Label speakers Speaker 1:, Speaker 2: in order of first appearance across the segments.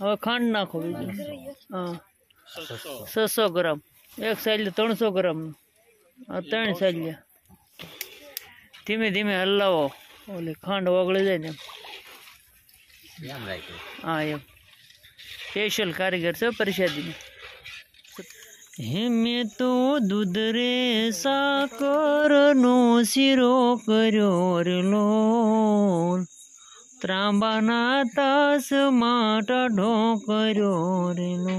Speaker 1: હવે ખાંડ નાખો બીજું હા છસો ગ્રામ એક સાઈડ ત્રણસો ગ્રામનું આ ત્રણ સાઈડ ધીમે ધીમે હલાવો ઓલી ખાંડ ઓગળી જાય ને એમ.
Speaker 2: એમ રાખ્યું
Speaker 1: હા એમ સ્પેશિયલ કારીગર છે પ્રસાદીની હે મેં તો દૂધ રે સાકરનો શીરો કર્યો રે લોલ ત્રાંબાના તાસ માટ ઢોકર્યો રેલો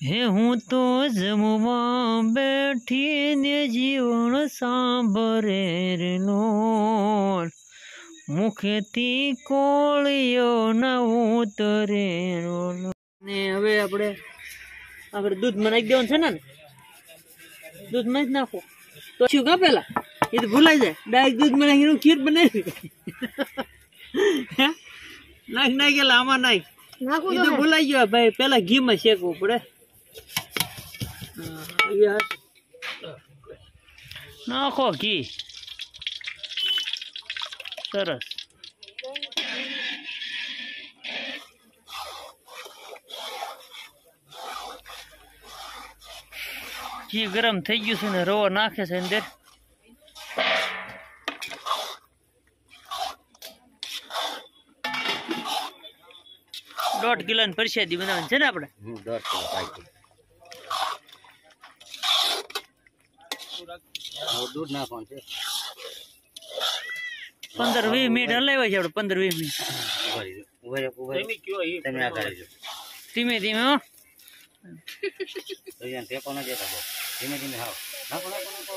Speaker 1: હે હું તો જમવા બેઠી ને જીવન સાંભરે રેલો મુખેથી કોળીઓ ના ઉતરે ને હવે આપણે આપણે દૂધ નાખી દેવાનું છે ને, દૂધ જ નાખો. તો શું કા પેલા? એ તો ભૂલાઈ જાય. ડાયરેક્ટ દૂધ મનાવીને ખીર બનાવી. હે? નાખ નાખેલા આમાં નાખ એ તો ભૂલાઈ ગયો ભાઈ પેલા ઘીમાં શેકવું પડે હા, એ હાચું. નાખો ઘી સરસ ઘી ગરમ થઈ ગયું છે ને રવો નાખે છે અંદર દોઢ કિલોની પરસાદી બનાવવાની છે ને આપણે
Speaker 2: હું દોઢ કિલો પાકી હવે દૂધ નાખવાનું છે
Speaker 1: પંદર વીસ મિનિટ હલાવ્યા છે આપણે પંદર વીસ મિનિટ
Speaker 2: ઉભા રહીજો. ઉભા રહો, ઉભા રહો. તમે આ કરજો
Speaker 1: ધીમે ધીમે હો
Speaker 2: તો અહીંયા ટેકો ન દેતા બહુ. ધીમે ધીમે હાવ નાખો નાખો નાખો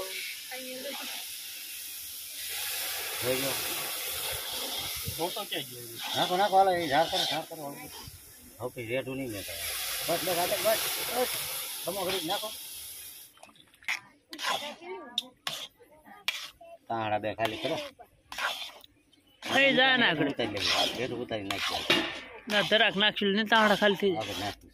Speaker 2: જોઈ લો. નાખો નાખો હાલો એ ઝાડ કરો ઝાડ કરો હવે પછી રેડું નહીં લેતા બસ બસ આગળ બસ બસ તમે ઘડી નાખો તાંડા બે ખાલી કરો
Speaker 1: થઈ જાય ને આગળ
Speaker 2: ઉતારી લેવું આ રેડું ઉતારી નાખી
Speaker 1: ના ધરાક નાખશું ને તાવડા ખાલી થઈ જાય
Speaker 2: આગળ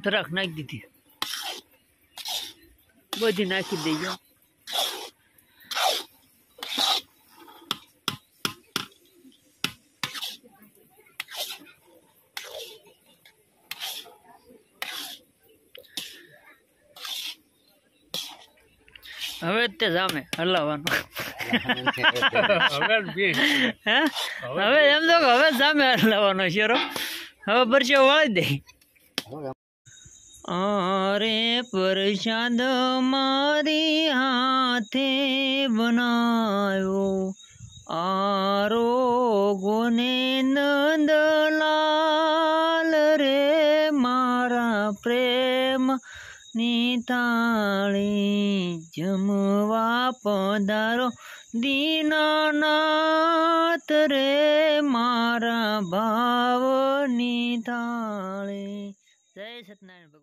Speaker 2: નાખ્યું છે
Speaker 1: ધરાક નાખી દીધી બધી નાખી દેજો હવે જ તે જામે હલાવવાનું હે હવે એમ તો કે હવે જ જામે હલાવવાનો શેરો હવે પરચો વાળી દે અરે પ્રસાદ મારી હાથે બનાવ્યો આરોગોને નંદલાલ રે મારા પ્રેમ નિતાળી જમવા પધારો દીનાનાથ રે મારા ભાવ નિતાળી જય સતનારાયણ